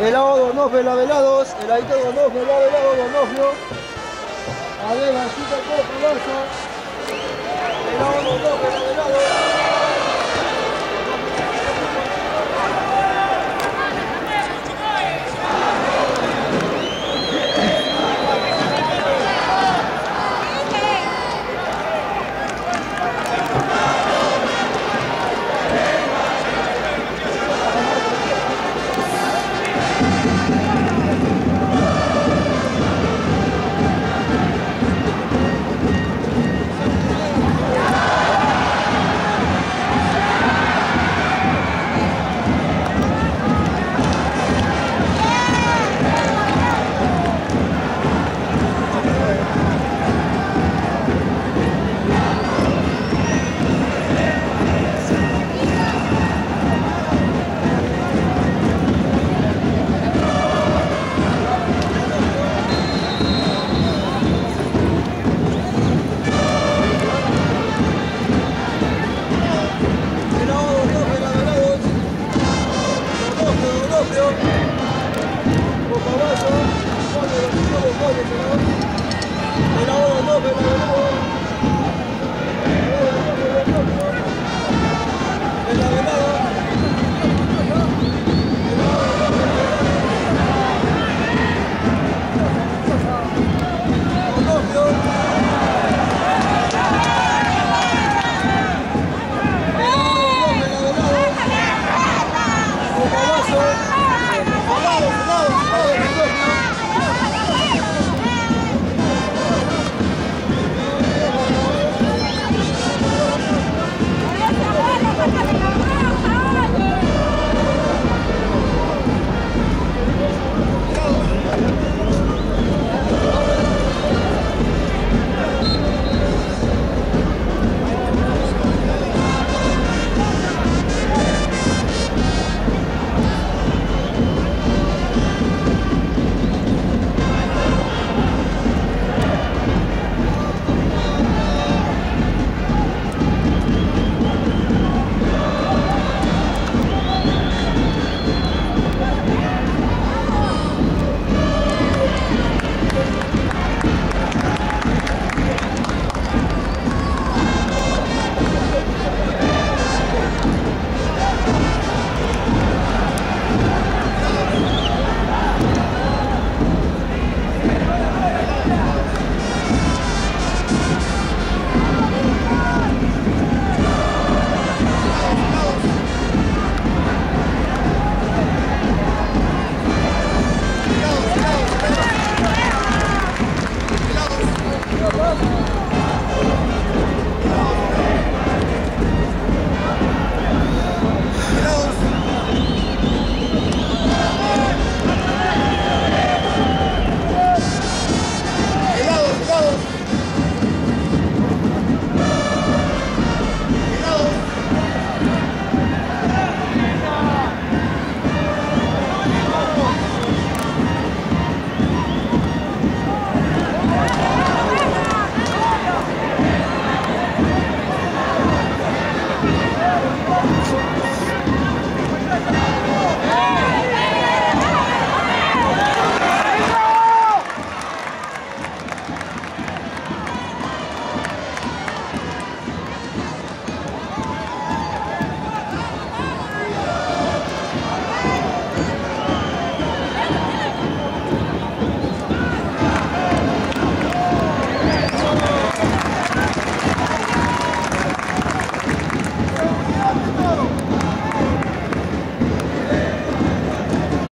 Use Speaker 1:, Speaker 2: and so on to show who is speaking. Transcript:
Speaker 1: El Helado Donofrio, la velados. Heladito Donofrio, la velado Donofrio. A ver, azúcar con culazo. Helado Donofrio, la